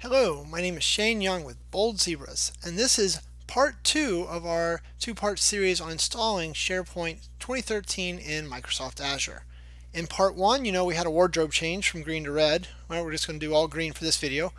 Hello, my name is Shane Young with Bold Zebras, and this is part two of our two-part series on installing SharePoint 2013 in Microsoft Azure. In part one, you know, we had a wardrobe change from green to red. Well, we're just going to do all green for this video.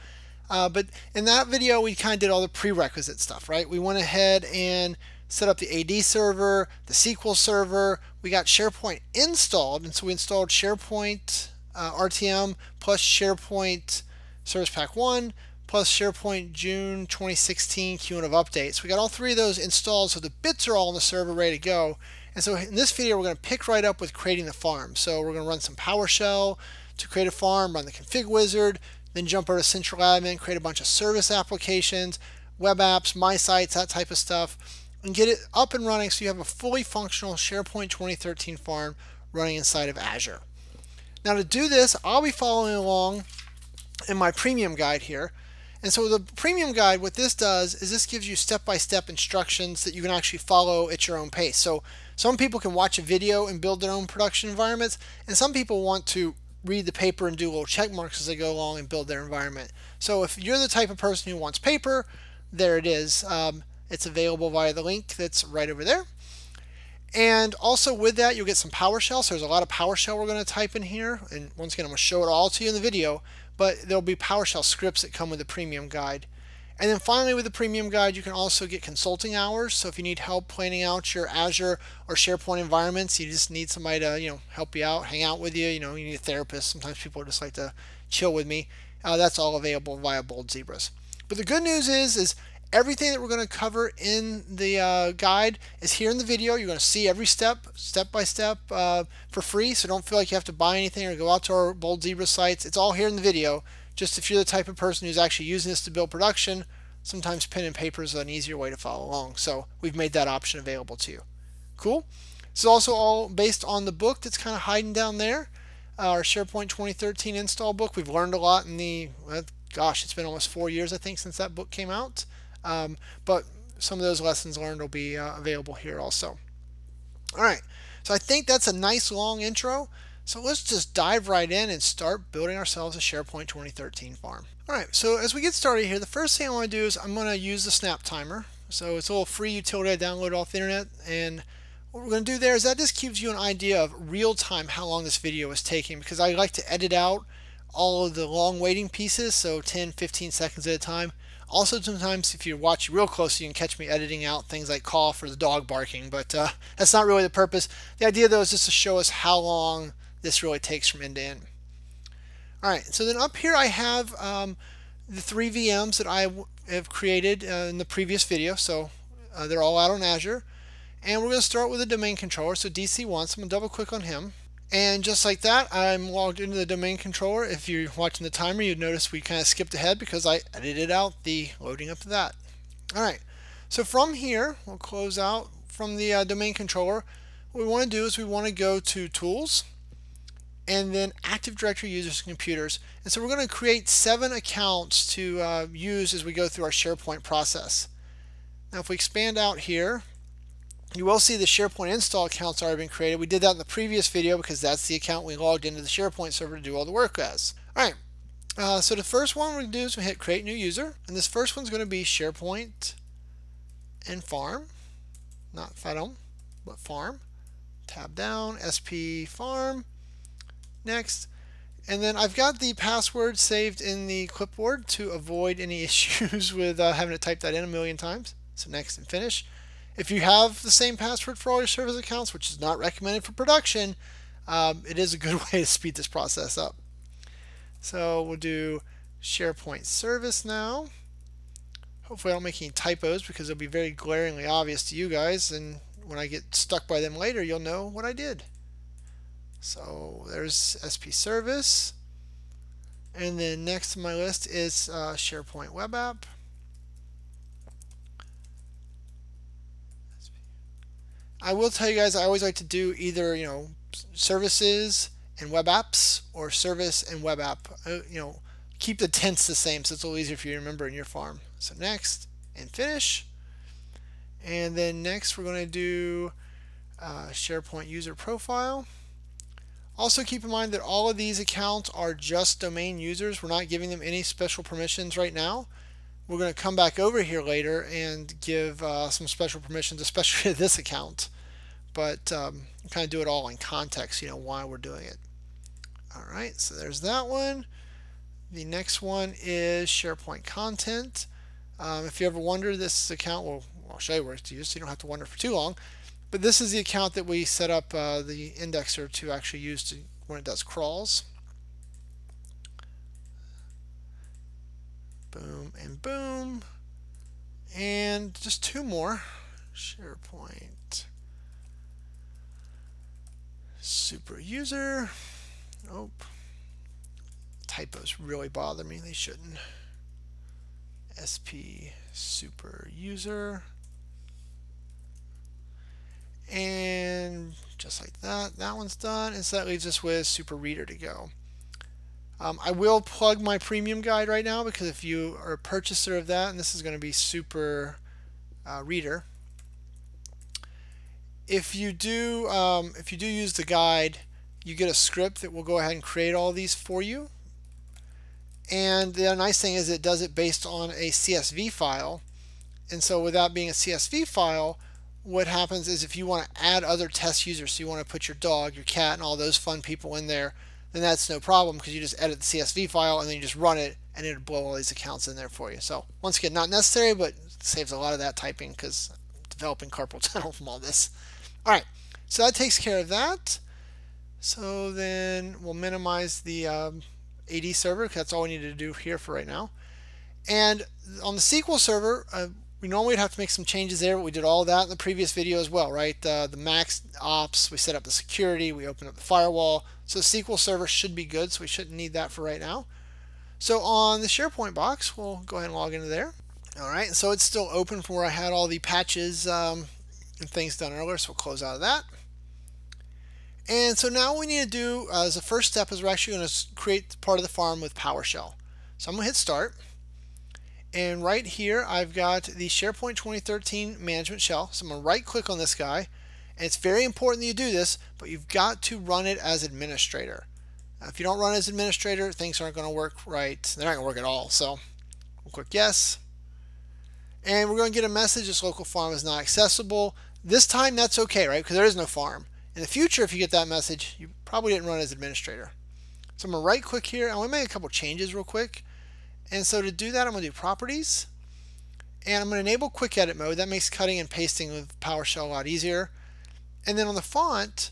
Uh, but in that video, we kind of did all the prerequisite stuff, right? We went ahead and set up the AD server, the SQL server. We got SharePoint installed, and so we installed SharePoint uh, RTM plus SharePoint Service Pack 1 plus SharePoint June 2016 Q1 of updates. We got all three of those installed so the bits are all on the server ready to go. And so in this video we're going to pick right up with creating the farm. So we're going to run some PowerShell to create a farm, run the config wizard, then jump over to central admin, create a bunch of service applications, web apps, my sites, that type of stuff, and get it up and running so you have a fully functional SharePoint 2013 farm running inside of Azure. Now to do this, I'll be following along in my premium guide here. And so the premium guide, what this does is this gives you step-by-step -step instructions that you can actually follow at your own pace. So some people can watch a video and build their own production environments, and some people want to read the paper and do little check marks as they go along and build their environment. So if you're the type of person who wants paper, there it is. Um, it's available via the link that's right over there. And also with that, you'll get some PowerShell. So there's a lot of PowerShell we're going to type in here. And once again, I'm going to show it all to you in the video but there'll be PowerShell scripts that come with the premium guide. And then finally with the premium guide, you can also get consulting hours. So if you need help planning out your Azure or SharePoint environments, you just need somebody to, you know, help you out, hang out with you. You know, you need a therapist. Sometimes people just like to chill with me. Uh, that's all available via Bold Zebras. But the good news is, is everything that we're going to cover in the uh, guide is here in the video. You're going to see every step, step by step, uh, for free. So don't feel like you have to buy anything or go out to our Bold Zebra sites. It's all here in the video. Just if you're the type of person who's actually using this to build production, sometimes pen and paper is an easier way to follow along. So we've made that option available to you. Cool. This is also all based on the book that's kind of hiding down there. Uh, our SharePoint 2013 install book. We've learned a lot in the, gosh, it's been almost four years, I think, since that book came out. Um, but some of those lessons learned will be uh, available here also. All right, so I think that's a nice long intro. So let's just dive right in and start building ourselves a SharePoint 2013 farm. All right, so as we get started here, the first thing I want to do is I'm going to use the snap timer. So it's a little free utility I downloaded off the internet. And what we're going to do there is that just gives you an idea of real time how long this video is taking because I like to edit out all of the long waiting pieces, so 10, 15 seconds at a time. Also, sometimes if you watch real close, you can catch me editing out things like cough or the dog barking, but uh, that's not really the purpose. The idea, though, is just to show us how long this really takes from end to end. All right, so then up here I have um, the three VMs that I have created uh, in the previous video. So uh, they're all out on Azure. And we're going to start with the domain controller, so DC1. So I'm going to double click on him. And just like that, I'm logged into the domain controller. If you're watching the timer, you'd notice we kind of skipped ahead because I edited out the loading up to that. All right, so from here, we'll close out from the uh, domain controller. What we want to do is we want to go to Tools, and then Active Directory Users and Computers. And so we're going to create seven accounts to uh, use as we go through our SharePoint process. Now if we expand out here, you will see the SharePoint install accounts already been created. We did that in the previous video because that's the account we logged into the SharePoint server to do all the work as. All right, uh, so the first one we're going to do is we hit create new user. And this first one's going to be SharePoint and farm, not FADOM, but farm. Tab down, SP farm. Next. And then I've got the password saved in the clipboard to avoid any issues with uh, having to type that in a million times. So next and finish. If you have the same password for all your service accounts, which is not recommended for production, um, it is a good way to speed this process up. So we'll do SharePoint service now. Hopefully I don't make any typos because it'll be very glaringly obvious to you guys and when I get stuck by them later you'll know what I did. So there's SP service and then next to my list is uh, SharePoint web app. I will tell you guys I always like to do either you know services and web apps or service and web app uh, you know keep the tense the same so it's a little easier for you to remember in your farm so next and finish And then next we're going to do uh, SharePoint user profile. Also keep in mind that all of these accounts are just domain users. We're not giving them any special permissions right now. We're going to come back over here later and give uh, some special permissions, especially to this account. But um, kind of do it all in context, you know, why we're doing it. All right, so there's that one. The next one is SharePoint content. Um, if you ever wonder this account, well, I'll show you where it's used so you don't have to wonder for too long. But this is the account that we set up uh, the indexer to actually use to, when it does crawls. Boom and boom. And just two more. SharePoint. Super user. Oh, typos really bother me. They shouldn't. SP super user and just like that that one's done. And so that leaves us with super reader to go. Um, I will plug my premium guide right now because if you are a purchaser of that and this is going to be super uh, reader. If you do um, if you do use the guide you get a script that will go ahead and create all these for you. And the nice thing is it does it based on a CSV file. And so without being a CSV file what happens is if you want to add other test users, so you want to put your dog, your cat, and all those fun people in there, then that's no problem because you just edit the CSV file and then you just run it and it'll blow all these accounts in there for you. So once again, not necessary, but saves a lot of that typing because developing carpal tunnel from all this. All right, so that takes care of that. So then we'll minimize the um, AD server because that's all we need to do here for right now. And on the SQL server, uh, we normally would have to make some changes there, but we did all that in the previous video as well, right? Uh, the max ops, we set up the security, we opened up the firewall. So the SQL Server should be good, so we shouldn't need that for right now. So on the SharePoint box, we'll go ahead and log into there. All right, so it's still open from where I had all the patches um, and things done earlier, so we'll close out of that. And so now what we need to do uh, as a first step is we're actually going to create part of the farm with PowerShell. So I'm going to hit start. And right here, I've got the SharePoint 2013 management shell. So I'm going to right click on this guy. And it's very important that you do this, but you've got to run it as administrator. Now, if you don't run as administrator, things aren't going to work right. They're not going to work at all. So we'll click yes. And we're going to get a message this local farm is not accessible. This time that's okay, right? Because there is no farm. In the future, if you get that message, you probably didn't run as administrator. So I'm going to right click here. And I want to make a couple changes real quick. And so to do that, I'm going to do properties. And I'm going to enable quick edit mode. That makes cutting and pasting with PowerShell a lot easier. And then on the font,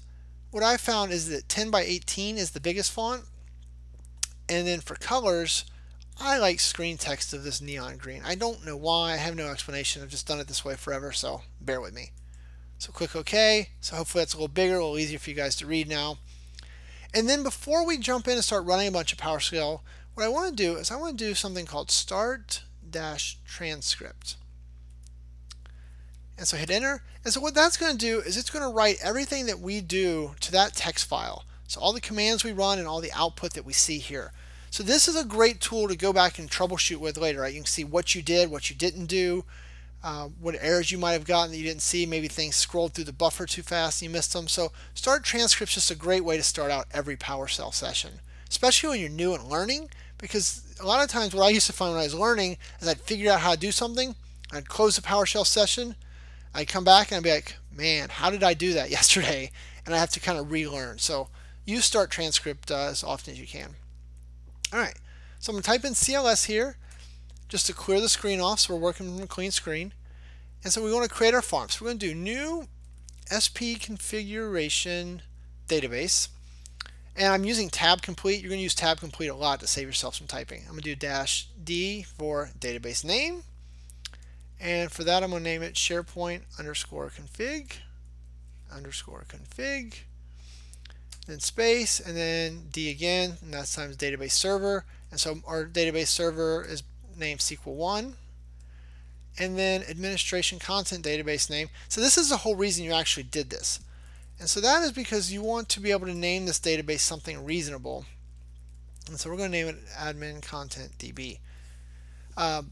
what I found is that 10 by 18 is the biggest font. And then for colors, I like screen text of this neon green. I don't know why. I have no explanation. I've just done it this way forever, so bear with me. So click OK. So hopefully that's a little bigger, a little easier for you guys to read now. And then before we jump in and start running a bunch of PowerShell, what I want to do is I want to do something called start dash transcript. And so hit enter. And so what that's going to do is it's going to write everything that we do to that text file. So all the commands we run and all the output that we see here. So this is a great tool to go back and troubleshoot with later, right? You can see what you did, what you didn't do, uh, what errors you might have gotten that you didn't see. Maybe things scrolled through the buffer too fast and you missed them. So start transcript's just a great way to start out every PowerShell session, especially when you're new and learning because a lot of times what I used to find when I was learning is I'd figure out how to do something, I'd close the PowerShell session, I'd come back and I'd be like, man, how did I do that yesterday? And I have to kind of relearn. So use start transcript uh, as often as you can. All right, so I'm going to type in CLS here just to clear the screen off so we're working from a clean screen. And so we want to create our farm. So we're going to do new SP configuration database. And I'm using tab complete. You're going to use tab complete a lot to save yourself some typing. I'm going to do dash D for database name. And for that, I'm going to name it SharePoint underscore config underscore config. Then space, and then D again, and that's times database server. And so our database server is named SQL1. And then administration content database name. So this is the whole reason you actually did this. And so that is because you want to be able to name this database something reasonable. And so we're going to name it admin content DB. Uh,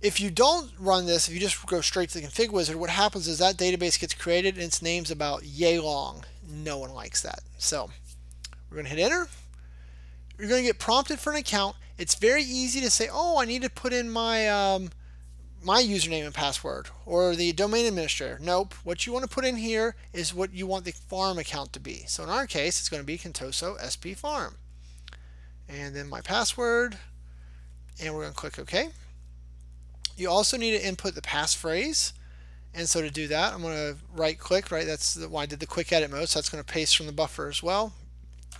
If you don't run this, if you just go straight to the config wizard, what happens is that database gets created and its name's about yay long. No one likes that. So we're going to hit enter. You're going to get prompted for an account. It's very easy to say, oh, I need to put in my um, my username and password or the domain administrator. Nope. What you want to put in here is what you want the farm account to be. So in our case, it's going to be Contoso SP Farm. And then my password, and we're going to click OK. You also need to input the passphrase. And so to do that, I'm going to right click, right? That's why I did the quick edit mode. So that's going to paste from the buffer as well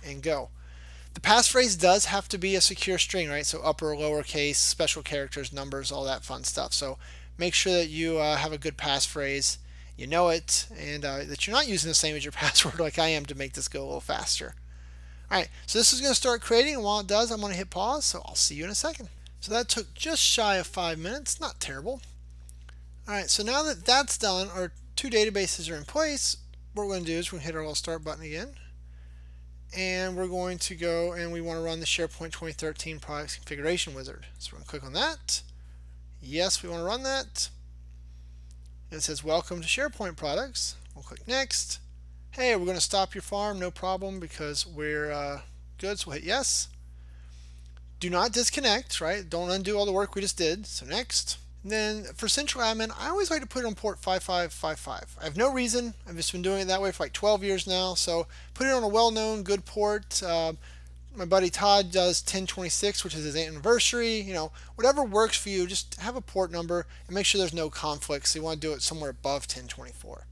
and go. The passphrase does have to be a secure string, right? So upper, lowercase, special characters, numbers, all that fun stuff. So make sure that you uh, have a good passphrase, you know it, and uh, that you're not using the same as your password like I am to make this go a little faster. All right, so this is going to start creating, and while it does, I'm going to hit pause, so I'll see you in a second. So that took just shy of five minutes, not terrible. All right, so now that that's done, our two databases are in place, what we're going to do is we're going to hit our little start button again, and we're going to go and we want to run the SharePoint 2013 products configuration wizard. So we're going to click on that. Yes, we want to run that. It says welcome to SharePoint products. We'll click next. Hey, we're going to stop your farm, no problem, because we're uh, good. So we'll hit yes. Do not disconnect, right? Don't undo all the work we just did. So next. Then for central admin, I always like to put it on port 5555. I have no reason. I've just been doing it that way for like 12 years now. So put it on a well-known, good port. Uh, my buddy Todd does 1026, which is his anniversary. You know, whatever works for you, just have a port number and make sure there's no conflicts. So you want to do it somewhere above 1024.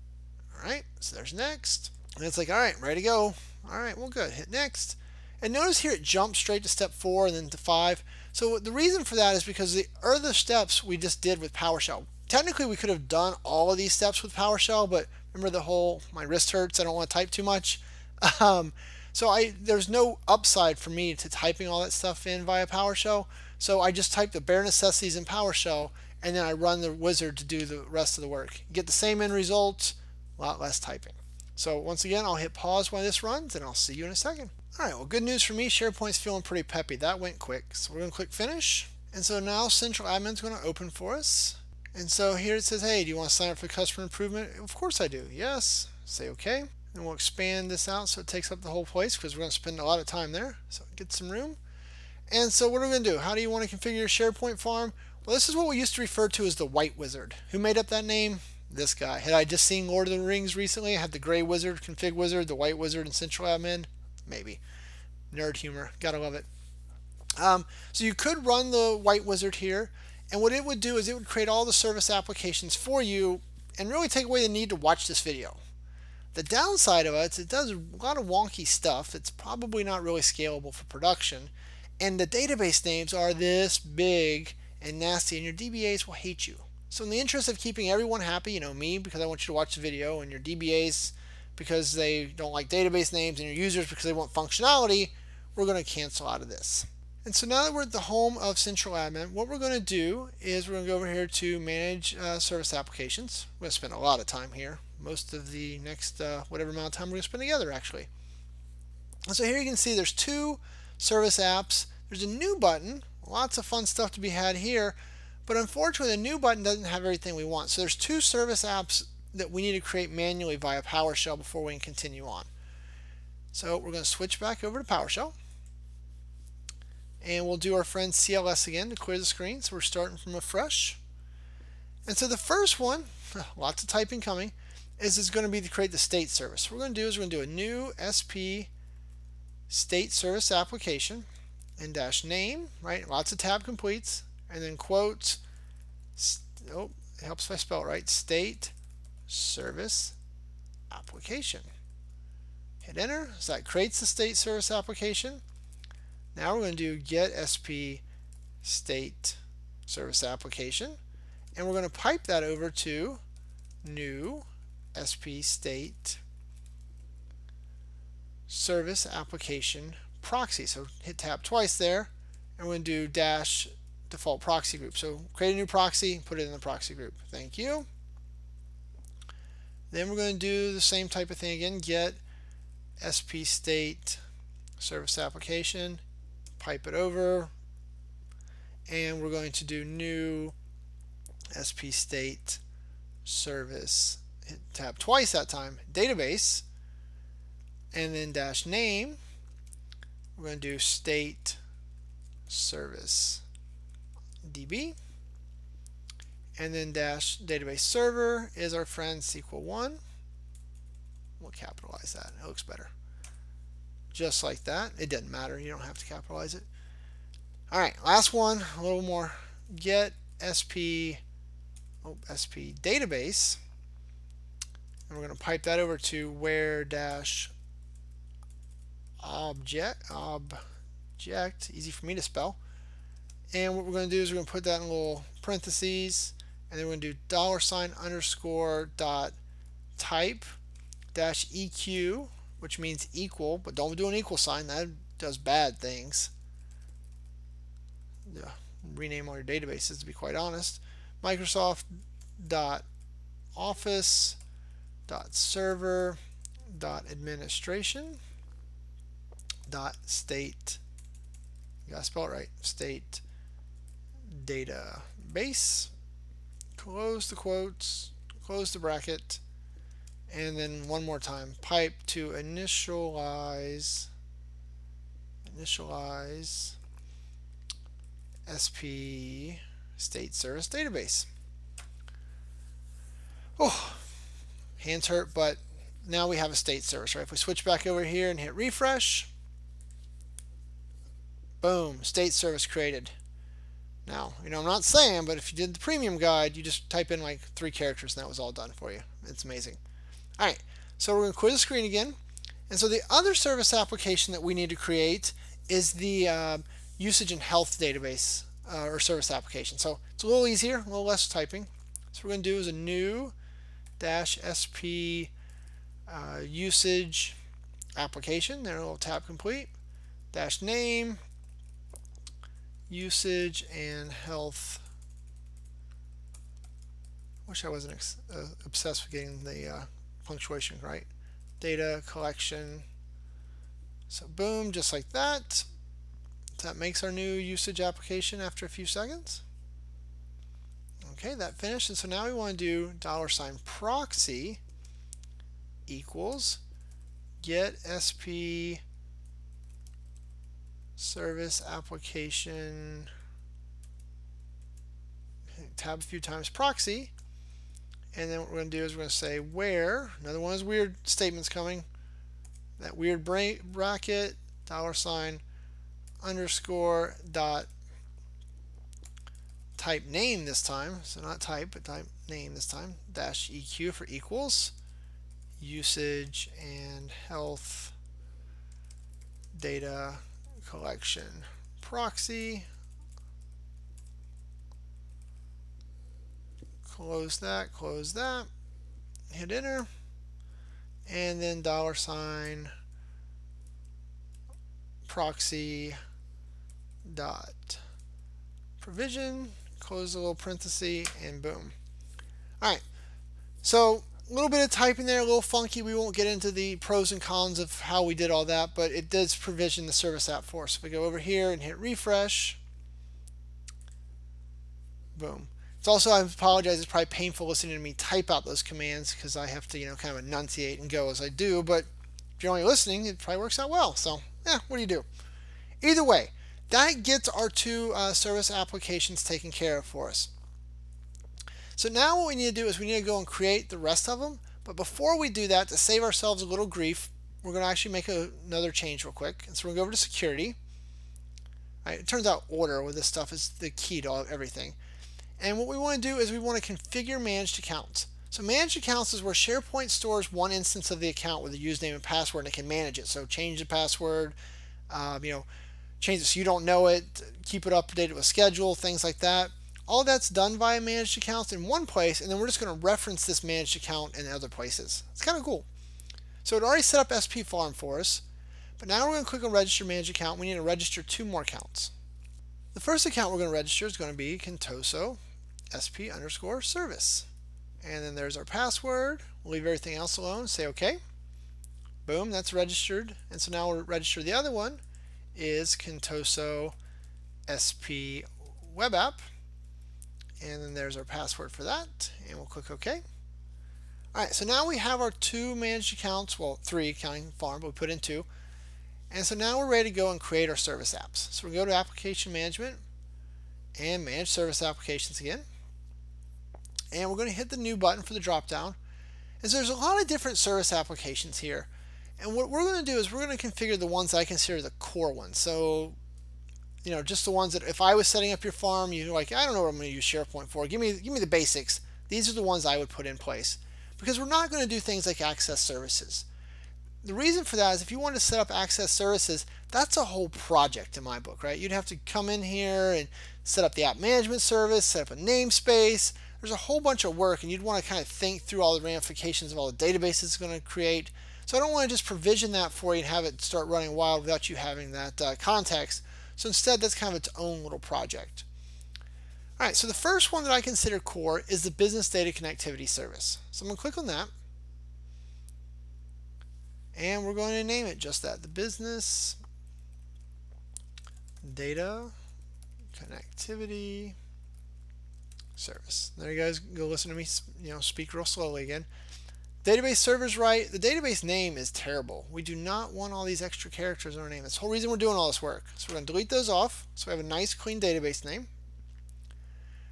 All right, so there's next. And it's like, all right, ready to go. All right, well, good. Hit next. And notice here it jumps straight to step four and then to five. So the reason for that is because the other steps we just did with PowerShell. Technically, we could have done all of these steps with PowerShell, but remember the whole my wrist hurts. I don't want to type too much. Um, so I there's no upside for me to typing all that stuff in via PowerShell. So I just type the bare necessities in PowerShell, and then I run the wizard to do the rest of the work. Get the same end result, a lot less typing. So once again, I'll hit pause while this runs, and I'll see you in a second. All right, well, good news for me. SharePoint's feeling pretty peppy. That went quick. So we're going to click Finish. And so now Central Admin's going to open for us. And so here it says, hey, do you want to sign up for customer improvement? Of course I do. Yes. Say OK. And we'll expand this out so it takes up the whole place because we're going to spend a lot of time there. So get some room. And so what are we going to do? How do you want to configure your SharePoint farm? Well, this is what we used to refer to as the White Wizard. Who made up that name? This guy. Had I just seen Lord of the Rings recently? I had the Gray Wizard, Config Wizard, the White Wizard, and Central Admin maybe. Nerd humor, gotta love it. Um, so you could run the white wizard here, and what it would do is it would create all the service applications for you and really take away the need to watch this video. The downside of it is it does a lot of wonky stuff It's probably not really scalable for production, and the database names are this big and nasty, and your DBAs will hate you. So in the interest of keeping everyone happy, you know, me, because I want you to watch the video, and your DBAs because they don't like database names and your users because they want functionality, we're going to cancel out of this. And so now that we're at the home of Central Admin, what we're going to do is we're going to go over here to Manage uh, Service Applications. We're going to spend a lot of time here. Most of the next uh, whatever amount of time we're going to spend together, actually. And so here you can see there's two service apps. There's a new button. Lots of fun stuff to be had here. But unfortunately, the new button doesn't have everything we want. So there's two service apps that we need to create manually via PowerShell before we can continue on. So we're going to switch back over to PowerShell. And we'll do our friend CLS again to clear the screen. So we're starting from afresh. And so the first one, lots of typing coming, is it's going to be to create the state service. What we're going to do is we're going to do a new SP state service application and dash name, right? Lots of tab completes, and then quotes. Oh, it helps if I spell it right. State service application. Hit enter. So that creates the state service application. Now we're going to do get SP state service application. And we're going to pipe that over to new SP state service application proxy. So hit tab twice there. And we're going to do dash default proxy group. So create a new proxy, put it in the proxy group. Thank you. Then we're going to do the same type of thing again, get SP state service application, pipe it over, and we're going to do new sp state service. Hit tab twice that time. Database and then dash name. We're going to do state service db and then dash database server is our friend SQL1 we'll capitalize that. It looks better. Just like that. It doesn't matter. You don't have to capitalize it. Alright last one. A little more. Get sp oh, sp database. And we're going to pipe that over to where dash object object easy for me to spell. And what we're going to do is we're going to put that in little parentheses and then we're going to do dollar sign underscore dot type dash eq which means equal but don't do an equal sign. That does bad things. Yeah, rename all your databases to be quite honest. Microsoft dot office dot server dot administration dot state. You gotta spell it right. State database close the quotes close the bracket and then one more time pipe to initialize initialize SP state service database. Oh hands hurt but now we have a state service right? If we switch back over here and hit refresh boom state service created now. You know I'm not saying but if you did the premium guide you just type in like three characters and that was all done for you. It's amazing. Alright so we're going to clear the screen again. And so the other service application that we need to create is the uh, usage and health database uh, or service application. So it's a little easier a little less typing. So we're going to do is a new dash sp uh, usage application. Then we'll tab complete. Dash name usage and health. Wish I wasn't uh, obsessed with getting the uh, punctuation right. Data collection. So boom just like that. That makes our new usage application after a few seconds. Okay, that finished. And so now we want to do dollar sign proxy equals get SP service application. Tab a few times proxy. And then what we're going to do is we're going to say where another one those weird statements coming. That weird bracket dollar sign underscore dot type name this time, so not type, but type name this time, dash EQ for equals, usage and health data collection. Proxy, close that, close that, hit enter, and then dollar sign proxy dot provision. Close the little parenthesis, and boom. Alright, so a little bit of typing there, a little funky. We won't get into the pros and cons of how we did all that, but it does provision the service app for us. If we go over here and hit refresh, boom. It's also, I apologize, it's probably painful listening to me type out those commands because I have to, you know, kind of enunciate and go as I do, but if you're only listening, it probably works out well. So, yeah, what do you do? Either way, that gets our two uh, service applications taken care of for us. So now what we need to do is we need to go and create the rest of them. But before we do that, to save ourselves a little grief, we're going to actually make a, another change real quick. And so we're going to go over to security. It turns out order with this stuff is the key to everything. And what we want to do is we want to configure managed accounts. So managed accounts is where SharePoint stores one instance of the account with a username and password and it can manage it. So change the password, um, you know, change it so you don't know it, keep it updated with schedule, things like that. All that's done via managed accounts in one place, and then we're just going to reference this managed account in other places. It's kind of cool. So it already set up SP Farm for us, but now we're going to click on Register Managed Account. We need to register two more accounts. The first account we're going to register is going to be Contoso SP underscore service. And then there's our password. We'll leave everything else alone. Say OK. Boom, that's registered. And so now we'll register the other one is Contoso SP web app And then there's our password for that. And we'll click OK. All right, so now we have our two managed accounts, well, three counting farm, but we put in two. And so now we're ready to go and create our service apps. So we go to Application Management and Manage Service Applications again. And we're going to hit the New button for the drop-down. And so there's a lot of different service applications here. And what we're going to do is we're going to configure the ones I consider the core ones. So, you know, just the ones that if I was setting up your farm, you're like, I don't know what I'm going to use SharePoint for. Give me, give me the basics. These are the ones I would put in place because we're not going to do things like access services. The reason for that is if you want to set up access services, that's a whole project in my book, right? You'd have to come in here and set up the app management service, set up a namespace. There's a whole bunch of work and you'd want to kind of think through all the ramifications of all the databases it's going to create. So I don't want to just provision that for you and have it start running wild without you having that uh, context. So instead, that's kind of its own little project. All right, so the first one that I consider core is the Business Data Connectivity Service. So I'm going to click on that. And we're going to name it just that, the Business Data Connectivity Service. There you guys go listen to me you know, speak real slowly again. Database servers right. The database name is terrible. We do not want all these extra characters in our name. That's the whole reason we're doing all this work. So we're going to delete those off. So we have a nice clean database name.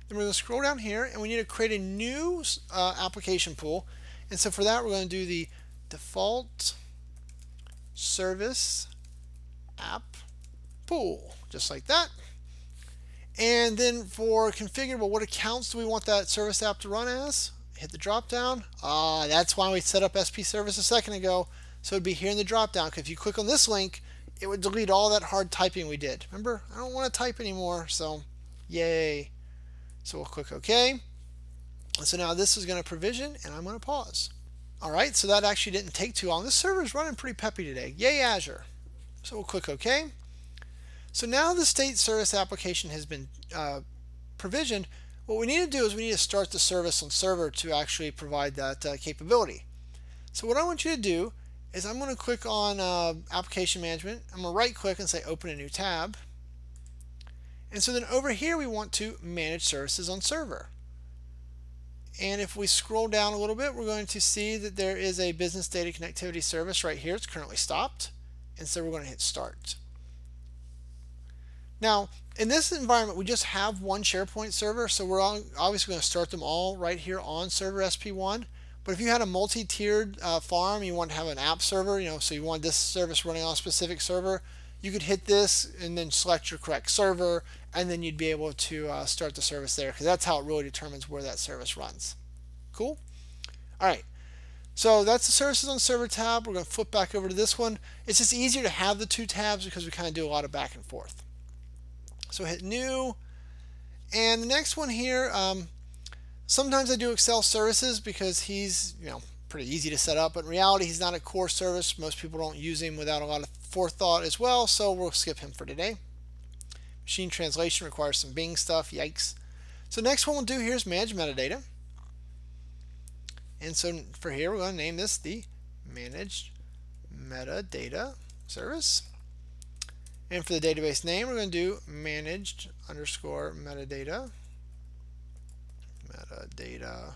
Then we're going to scroll down here and we need to create a new uh, application pool. And so for that, we're going to do the default service app pool, just like that. And then for configurable, what accounts do we want that service app to run as? Hit the drop down. Ah, uh, that's why we set up SP service a second ago. So it'd be here in the drop down. Because if you click on this link, it would delete all that hard typing we did. Remember, I don't want to type anymore. So yay. So we'll click OK. So now this is going to provision and I'm going to pause. All right, so that actually didn't take too long. This server is running pretty peppy today. Yay, Azure. So we'll click OK. So now the state service application has been uh, provisioned. What we need to do is we need to start the service on server to actually provide that uh, capability. So what I want you to do is I'm going to click on uh, application management. I'm going to right click and say open a new tab. And so then over here we want to manage services on server. And if we scroll down a little bit, we're going to see that there is a business data connectivity service right here. It's currently stopped. And so we're going to hit start. Now, in this environment, we just have one SharePoint server, so we're obviously going to start them all right here on server SP1. But if you had a multi-tiered uh, farm, you want to have an app server, you know, so you want this service running on a specific server, you could hit this and then select your correct server and then you'd be able to uh, start the service there because that's how it really determines where that service runs. Cool? All right. So that's the services on server tab. We're going to flip back over to this one. It's just easier to have the two tabs because we kind of do a lot of back and forth. So hit new. And the next one here, um, sometimes I do Excel services because he's, you know, pretty easy to set up, but in reality, he's not a core service. Most people don't use him without a lot of forethought as well, so we'll skip him for today. Machine translation requires some Bing stuff, yikes. So next one we'll do here is manage metadata. And so for here, we're going to name this the managed metadata service. And for the database name, we're going to do managed underscore metadata. Metadata.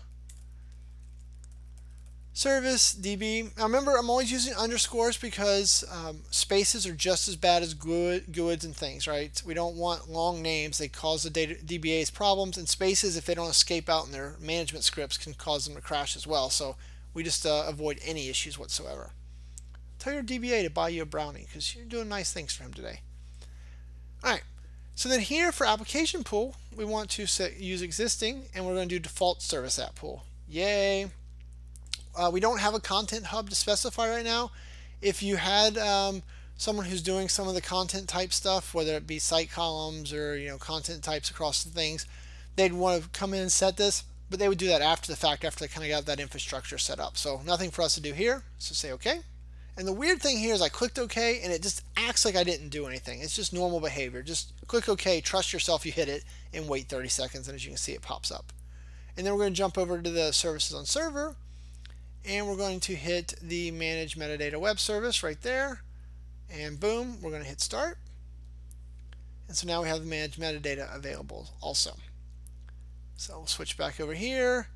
Service db now remember i'm always using underscores because um, spaces are just as bad as good GUIDs and things right? We don't want long names. They cause the data dbas problems and spaces if they don't escape out in their management scripts can cause them to crash as well. So we just uh, avoid any issues whatsoever tell your dba to buy you a brownie because you're doing nice things for him today all right so then here for application pool we want to set, use existing and we're going to do default service app pool yay uh, we don't have a content hub to specify right now. If you had um, someone who's doing some of the content type stuff, whether it be site columns or you know content types across the things, they'd want to come in and set this, but they would do that after the fact, after they kind of got that infrastructure set up. So nothing for us to do here. So say OK. And the weird thing here is I clicked OK and it just acts like I didn't do anything. It's just normal behavior. Just click OK, trust yourself you hit it, and wait 30 seconds. And as you can see, it pops up. And then we're going to jump over to the services on server and we're going to hit the manage metadata web service right there and boom we're going to hit start and so now we have the manage metadata available also So we'll switch back over here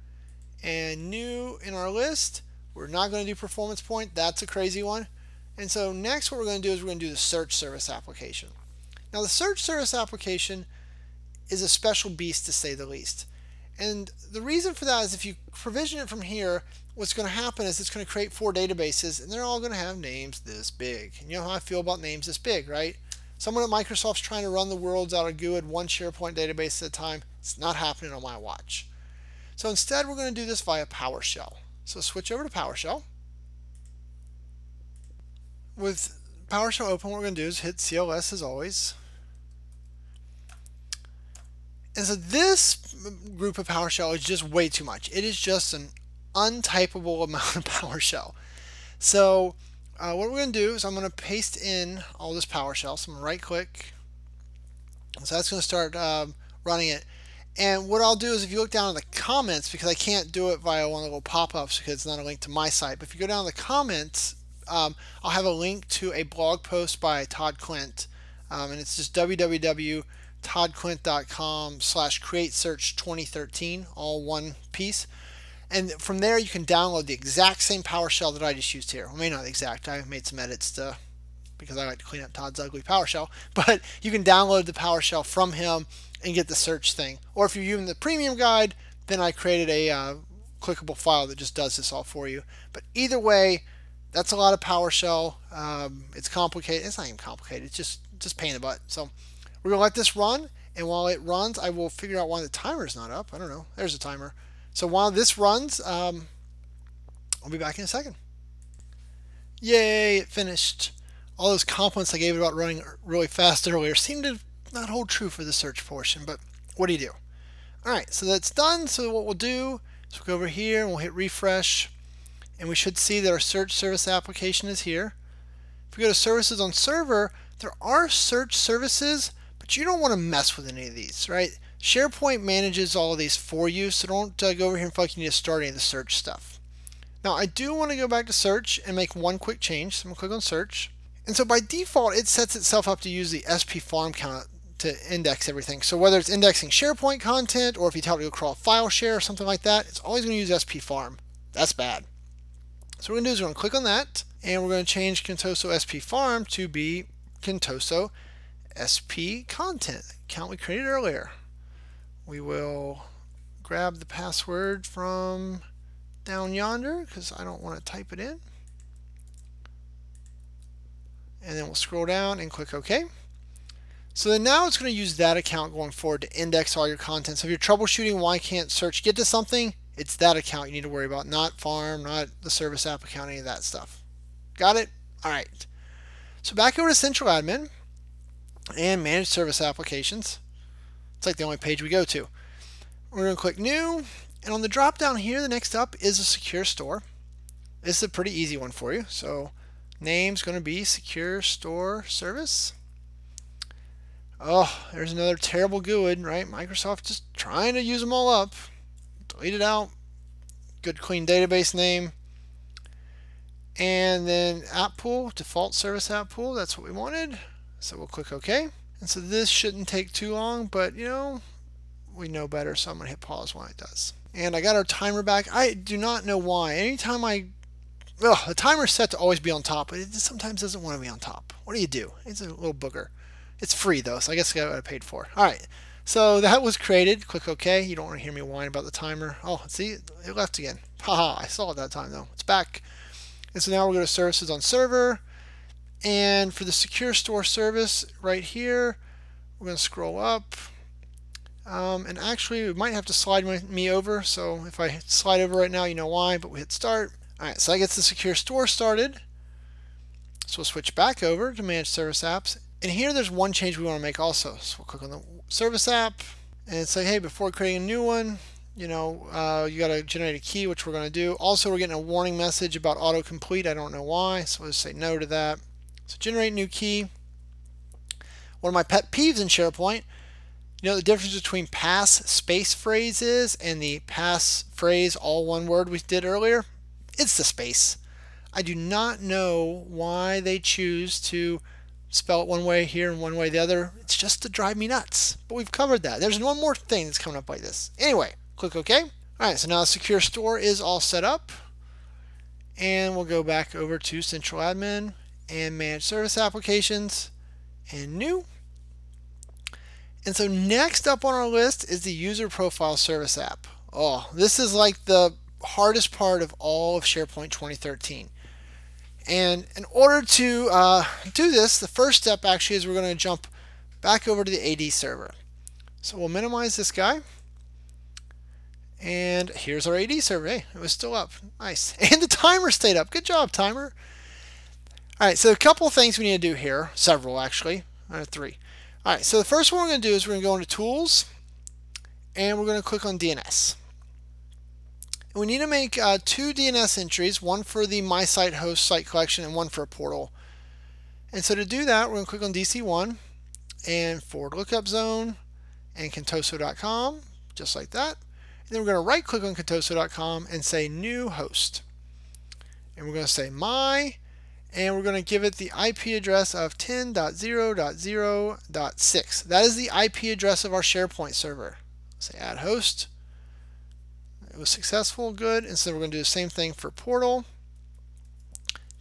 and new in our list. We're not going to do performance point. That's a crazy one. And so next what we're going to do is we're going to do the search service application. Now the search service application is a special beast to say the least. And the reason for that is if you provision it from here, what's going to happen is it's going to create four databases and they're all going to have names this big. And you know how I feel about names this big, right? Someone at Microsoft's trying to run the worlds out of GUID one SharePoint database at a time. It's not happening on my watch. So instead, we're going to do this via PowerShell. So switch over to PowerShell. With PowerShell open, what we're going to do is hit CLS as always. And so this group of PowerShell is just way too much. It is just an untypable amount of PowerShell. So uh, what we're going to do is I'm going to paste in all this PowerShell. So I'm going to right click. So that's going to start um, running it. And what I'll do is if you look down in the comments, because I can't do it via one of the little pop-ups because it's not a link to my site, but if you go down in the comments, um, I'll have a link to a blog post by Todd Klindt. Um, and it's just www toddklindt.com slash create search 2013, all one piece. And from there, you can download the exact same PowerShell that I just used here. Well, maybe not exact. I made some edits to because I like to clean up Todd's ugly PowerShell. But you can download the PowerShell from him and get the search thing. Or if you're using the premium guide, then I created a uh, clickable file that just does this all for you. But either way, that's a lot of PowerShell. Um, it's complicated. It's not even complicated. It's just just pain in the butt. So we're to let this run, and while it runs, I will figure out why the timer is not up. I don't know. There's a timer. So while this runs, um, I'll be back in a second. Yay, it finished. All those compliments I gave about running really fast earlier seem to not hold true for the search portion, but what do you do? All right, so that's done. So what we'll do is we'll go over here and we'll hit refresh, and we should see that our search service application is here. If we go to services on server, there are search services but you don't want to mess with any of these, right? SharePoint manages all of these for you, so don't uh, go over here and to start any of the search stuff. Now, I do want to go back to search and make one quick change. So I'm going to click on search. And so by default, it sets itself up to use the SP farm count to index everything. So whether it's indexing SharePoint content or if you tell it to go crawl file share or something like that, it's always going to use SP farm. That's bad. So what we're going to do is we're going to click on that and we're going to change Contoso SP farm to be Contoso SP content account we created earlier. We will grab the password from down yonder because I don't want to type it in. And then we'll scroll down and click OK. So then now it's going to use that account going forward to index all your content. So if you're troubleshooting why can't search get to something, it's that account you need to worry about, not farm, not the service app account, any of that stuff. Got it? All right. So back over to Central Admin and manage service applications. It's like the only page we go to. We're going to click new and on the drop down here the next up is a secure store. This is a pretty easy one for you. So name's going to be secure store service. Oh, there's another terrible GUID, right? Microsoft just trying to use them all up. Delete it out. Good clean database name. And then app pool, default service app pool, that's what we wanted. So we'll click OK. And so this shouldn't take too long, but you know, we know better, so I'm going to hit pause when it does. And I got our timer back. I do not know why. Anytime I, well, the timer's set to always be on top, but it sometimes doesn't want to be on top. What do you do? It's a little booger. It's free though, so I guess I got what I paid for. All right, so that was created. Click OK. You don't want to hear me whine about the timer. Oh, see, it left again. Haha, I saw it that time though. It's back. And so now we'll go to services on server. And for the secure store service right here, we're going to scroll up. Um, and actually, we might have to slide me over. So if I slide over right now, you know why, but we hit start. All right, so that gets the secure store started. So we'll switch back over to manage service apps. And here there's one change we want to make also. So we'll click on the service app and say, hey, before creating a new one, you know, uh, you got to generate a key, which we're going to do. Also, we're getting a warning message about autocomplete. I don't know why, so just say no to that. So generate new key. One of my pet peeves in SharePoint, you know the difference between pass space phrases and the pass phrase all one word we did earlier? It's the space. I do not know why they choose to spell it one way here and one way the other. It's just to drive me nuts. But we've covered that. There's one more thing that's coming up like this. Anyway, click OK. All right, so now the secure store is all set up. And we'll go back over to Central Admin and Manage Service Applications and New. And so next up on our list is the User Profile Service app. Oh, this is like the hardest part of all of SharePoint 2013. And in order to uh, do this, the first step actually is we're going to jump back over to the AD server. So we'll minimize this guy. And here's our AD server. Hey, it was still up. Nice. And the timer stayed up. Good job, timer. All right, so a couple things we need to do here. Several, actually. Uh, three. All right, so the first one we're going to do is we're going to go into Tools, and we're going to click on DNS we need to make uh, two DNS entries, one for the My Site host site collection and one for a portal. And so to do that, we're going to click on DC1 and forward lookup zone and contoso.com, just like that. And then we're going to right click on contoso.com and say new host. And we're going to say my, and we're going to give it the IP address of 10.0.0.6. That is the IP address of our SharePoint server. Say add host. It was successful, good. And so we're going to do the same thing for portal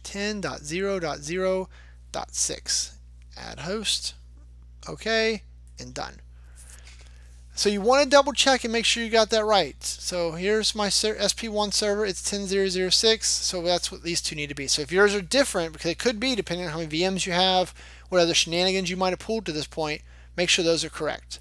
10.0.0.6. Add host, okay, and done. So you want to double check and make sure you got that right. So here's my SP1 server, it's 10.0.0.6, so that's what these two need to be. So if yours are different, because it could be depending on how many VMs you have, what other shenanigans you might have pulled to this point, make sure those are correct.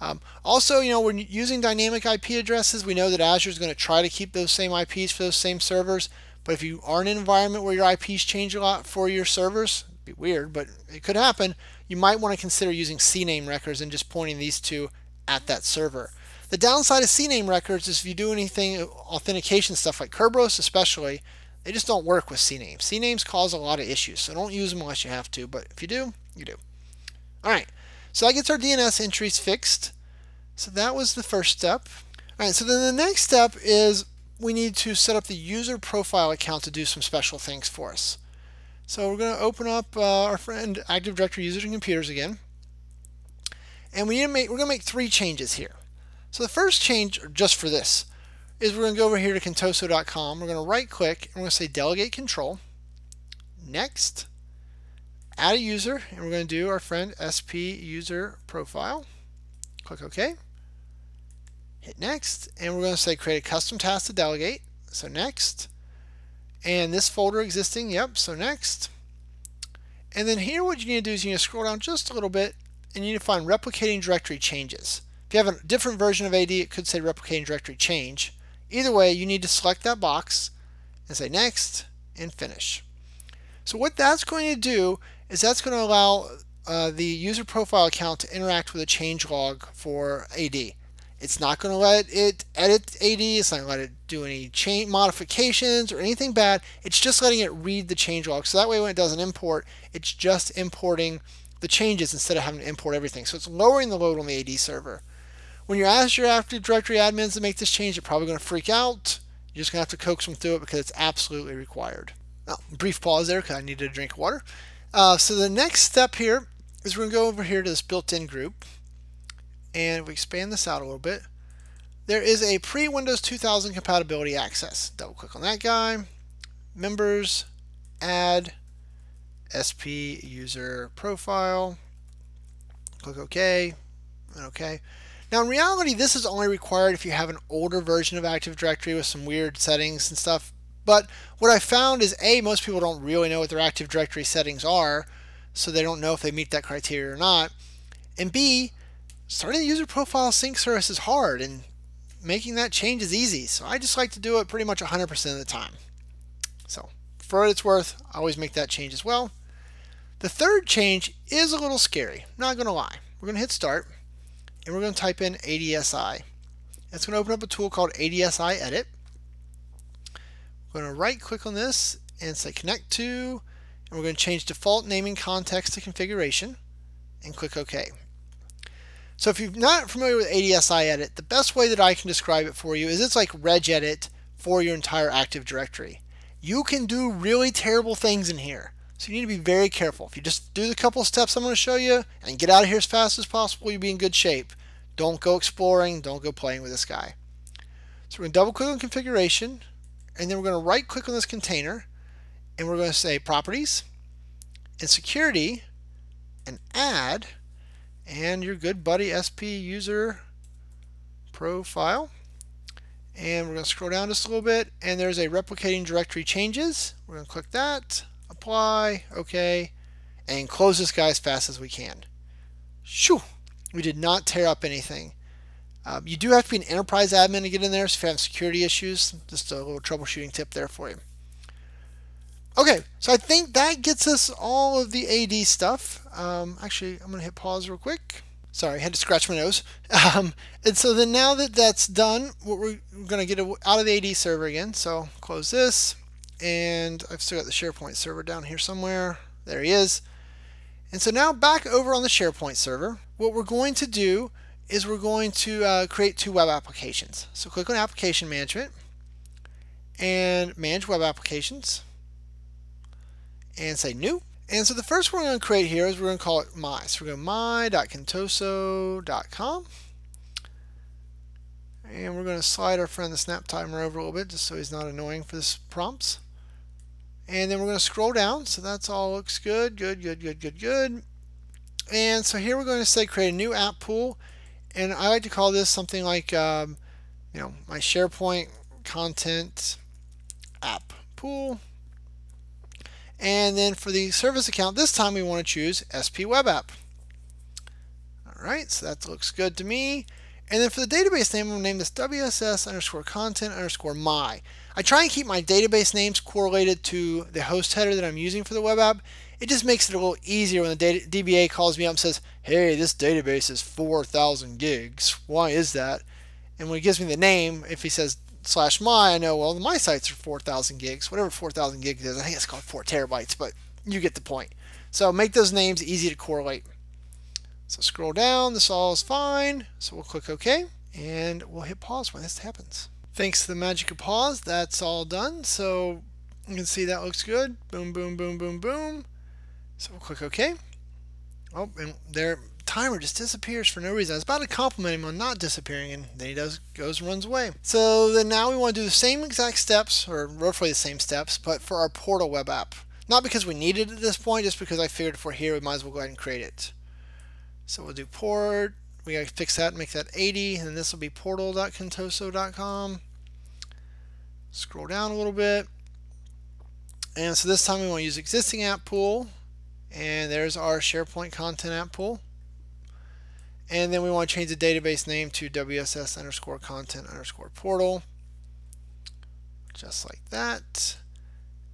Um, also, you know, when using dynamic IP addresses, we know that Azure is going to try to keep those same IPs for those same servers. But if you are in an environment where your IPs change a lot for your servers, it'd be weird, but it could happen, you might want to consider using CNAME records and just pointing these two at that server. The downside of CNAME records is if you do anything authentication stuff like Kerberos especially, they just don't work with CNAMEs. CNAMEs cause a lot of issues, so don't use them unless you have to, but if you do, you do. All right. So that gets our DNS entries fixed. So that was the first step. All right, so then the next step is we need to set up the user profile account to do some special things for us. So we're going to open up uh, our friend Active Directory users and computers again. And we need to make, we're going to make three changes here. So the first change, just for this, is we're going to go over here to contoso.com. We're going to right click and we're going to say delegate control. Next add a user, and we're going to do our friend SP user profile. Click OK. Hit next, and we're going to say create a custom task to delegate. So next. And this folder existing, yep, so next. And then here what you need to do is you need to scroll down just a little bit and you need to find replicating directory changes. If you have a different version of AD, it could say replicating directory change. Either way, you need to select that box and say next and finish. So what that's going to do is that's going to allow uh, the user profile account to interact with a change log for AD. It's not going to let it edit AD, it's not going to let it do any chain modifications or anything bad. It's just letting it read the change log. So that way when it does an import, it's just importing the changes instead of having to import everything. So it's lowering the load on the AD server. When you ask your Active Directory admins to make this change, they're probably going to freak out. You're just going to have to coax them through it because it's absolutely required. Now, brief pause there because I needed a drink of water. Uh, so the next step here is we're going to go over here to this built-in group and we expand this out a little bit. There is a pre-Windows 2000 compatibility access. Double click on that guy. Members, add, SP user profile. Click OK, OK. Now in reality, this is only required if you have an older version of Active Directory with some weird settings and stuff. But what I found is A, most people don't really know what their Active Directory settings are, so they don't know if they meet that criteria or not. And B, starting the user profile sync service is hard and making that change is easy. So I just like to do it pretty much 100% of the time. So for what it's worth, I always make that change as well. The third change is a little scary, not going to lie. We're going to hit start and we're going to type in ADSI. It's going to open up a tool called ADSI Edit. We're going to right click on this and say connect to, and we're going to change default naming context to configuration and click OK. So if you're not familiar with ADSI Edit, the best way that I can describe it for you is it's like regedit for your entire Active Directory. You can do really terrible things in here. So you need to be very careful. If you just do the couple steps I'm going to show you and get out of here as fast as possible, you'll be in good shape. Don't go exploring, don't go playing with this guy. So we're going to double click on configuration, and then we're going to right click on this container, and we're going to say properties, and security, and add, and your good buddy SP user profile. And we're going to scroll down just a little bit, and there's a replicating directory changes. We're going to click that, apply, okay, and close this guy as fast as we can. Shoo! We did not tear up anything. Um, you do have to be an enterprise admin to get in there, so if you have security issues, just a little troubleshooting tip there for you. Okay, so I think that gets us all of the AD stuff. Um, actually, I'm going to hit pause real quick. Sorry, I had to scratch my nose. Um, and so then now that that's done, what we're going to get out of the AD server again. So close this, and I've still got the SharePoint server down here somewhere. There he is. And so now back over on the SharePoint server, what we're going to do is we're going to uh, create two web applications. So click on Application Management and Manage Web Applications and say New. And so the first one we're going to create here is we're going to call it my. So we're going to my.contoso.com and we're going to slide our friend the snap timer over a little bit just so he's not annoying for this prompts. And then we're going to scroll down. So that's all looks good, good, good, good, good, good. And so here we're going to say create a new app pool. And I like to call this something like, um, you know, my SharePoint content app pool. And then for the service account, this time we want to choose SP Web App. All right, so that looks good to me. And then for the database name, I'm going to name this WSS underscore content underscore my. I try and keep my database names correlated to the host header that I'm using for the web app. It just makes it a little easier when the data, DBA calls me up and says, hey, this database is 4,000 gigs. Why is that? And when he gives me the name, if he says slash my, I know, well, my sites are 4,000 gigs, whatever 4,000 gigs is. I think it's called 4 terabytes, but you get the point. So make those names easy to correlate. So scroll down, this all is fine. So we'll click OK, and we'll hit pause when this happens. Thanks to the magic of pause, that's all done. So you can see that looks good. Boom, boom, boom, boom, boom. So we'll click OK. Oh, and their timer just disappears for no reason. I was about to compliment him on not disappearing, and then he does goes and runs away. So then now we want to do the same exact steps, or roughly the same steps, but for our portal web app. Not because we need it at this point, just because I figured if we're here, we might as well go ahead and create it. So we'll do port. We got to fix that and make that 80, and this will be portal.contoso.com. Scroll down a little bit. And so this time we want to use existing app pool and there's our SharePoint content app pool. And then we want to change the database name to WSS underscore content underscore portal. Just like that.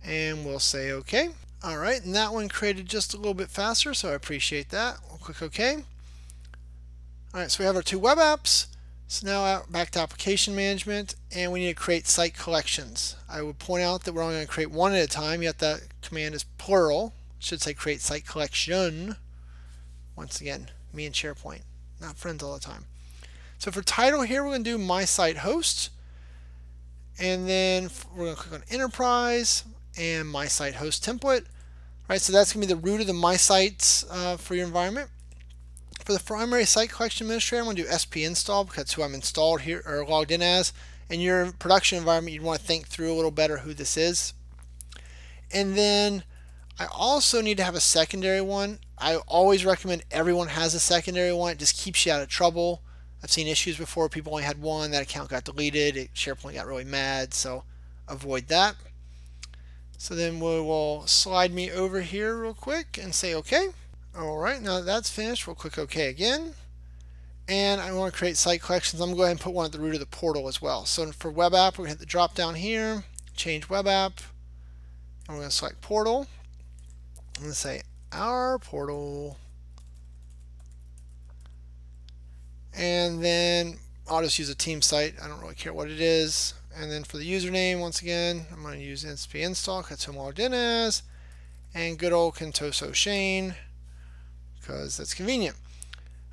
And we'll say OK. All right, and that one created just a little bit faster, so I appreciate that. We'll click OK. All right, so we have our two web apps. So now back to application management, and we need to create site collections. I would point out that we're only going to create one at a time, yet that command is plural, should say create site collection. Once again, me and SharePoint, not friends all the time. So for title here, we're going to do my site host. And then we're going to click on enterprise and my site host template. So that's going to be the root of the my sites uh, for your environment. For the primary site collection administrator, I'm going to do SP install because that's who I'm installed here or logged in as. In your production environment, you'd want to think through a little better who this is. And then I also need to have a secondary one. I always recommend everyone has a secondary one. It just keeps you out of trouble. I've seen issues before. People only had one. That account got deleted. SharePoint got really mad. So avoid that. So then we will slide me over here real quick and say OK. All right, now that that's finished, we'll click OK again. And I want to create site collections. I'm going to go ahead and put one at the root of the portal as well. So for web app, we're going to hit the drop down here, change web app, and we're going to select portal. I'm going to say our portal. And then I'll just use a team site. I don't really care what it is. And then for the username, once again, I'm going to use SP install. In as. And good old Contoso Shane, because that's convenient.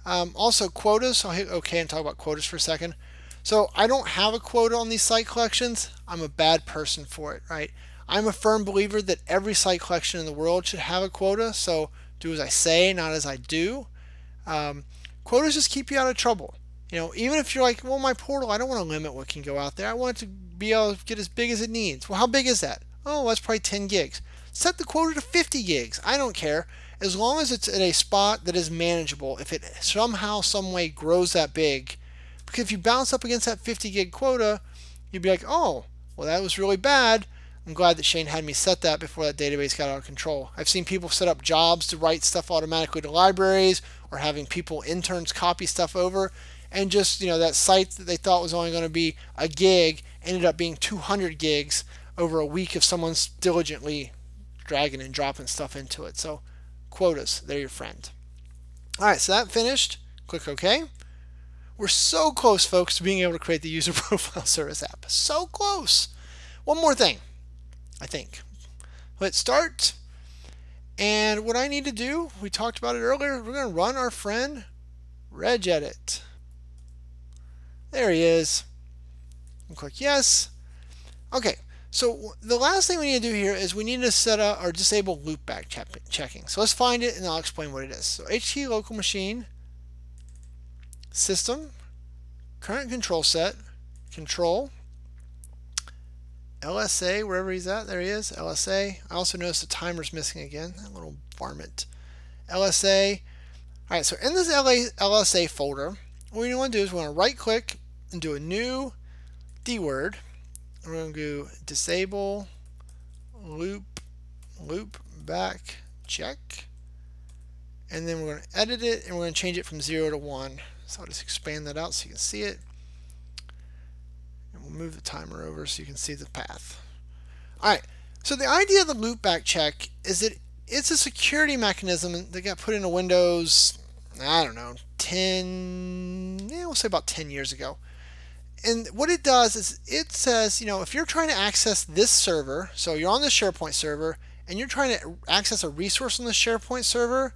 Um, also, quotas. I'll hit OK and talk about quotas for a second. So I don't have a quota on these site collections. I'm a bad person for it, right? I'm a firm believer that every site collection in the world should have a quota. So do as I say, not as I do. Um, quotas just keep you out of trouble. You know, even if you're like, well, my portal, I don't want to limit what can go out there. I want it to be able to get as big as it needs. Well, how big is that? Oh, that's probably 10 gigs. Set the quota to 50 gigs. I don't care. As long as it's at a spot that is manageable, if it somehow, some way grows that big, because if you bounce up against that 50 gig quota, you'd be like, oh, well, that was really bad. I'm glad that Shane had me set that before that database got out of control. I've seen people set up jobs to write stuff automatically to libraries or having people, interns, copy stuff over. And just, you know, that site that they thought was only going to be a gig ended up being 200 gigs over a week of someone's diligently dragging and dropping stuff into it. So quotas, they're your friend. All right, so that finished. Click OK. We're so close, folks, to being able to create the user profile service app. So close. One more thing. I think. Let's start. And what I need to do, we talked about it earlier, we're going to run our friend regedit. There he is. And click yes. Okay, so the last thing we need to do here is we need to set up or disable loopback checking. So let's find it and I'll explain what it is. So HT local machine, system, current control set, control, LSA, wherever he's at, there he is, LSA. I also noticed the timer's missing again, that little varmint. LSA. All right, so in this LA, LSA folder, what we want to do is we want to right click and do a new D word. We're going to do disable loop loop back check. And then we're going to edit it and we're going to change it from 0 to 1. So I'll just expand that out so you can see it. And we'll move the timer over so you can see the path. All right, so the idea of the loopback check is that it's a security mechanism that got put into Windows, I don't know, 10, yeah, we'll say about 10 years ago. And what it does is it says, you know, if you're trying to access this server, so you're on the SharePoint server, and you're trying to access a resource on the SharePoint server,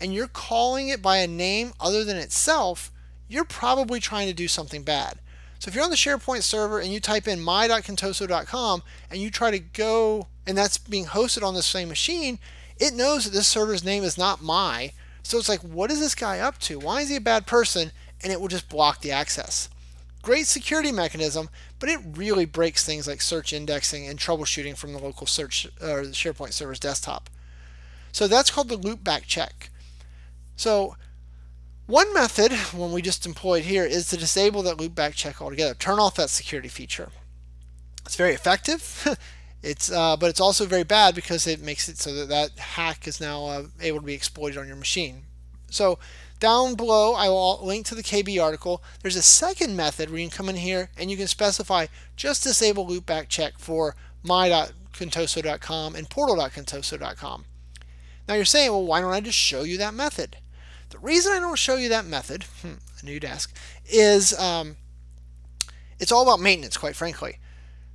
and you're calling it by a name other than itself, you're probably trying to do something bad. So if you're on the SharePoint server and you type in my.contoso.com and you try to go, and that's being hosted on the same machine, it knows that this server's name is not my. So it's like, what is this guy up to? Why is he a bad person? And it will just block the access. Great security mechanism, but it really breaks things like search indexing and troubleshooting from the local search or the SharePoint server's desktop. So that's called the loopback check. So one method, one we just employed here, is to disable that loopback check altogether. Turn off that security feature. It's very effective. it's uh, but it's also very bad because it makes it so that that hack is now uh, able to be exploited on your machine. So down below, I will link to the KB article. There's a second method where you can come in here and you can specify just disable loopback check for my.contoso.com and portal.contoso.com. Now you're saying, well, why don't I just show you that method? The reason I don't show you that method, hmm, I knew you'd ask, is um, it's all about maintenance, quite frankly.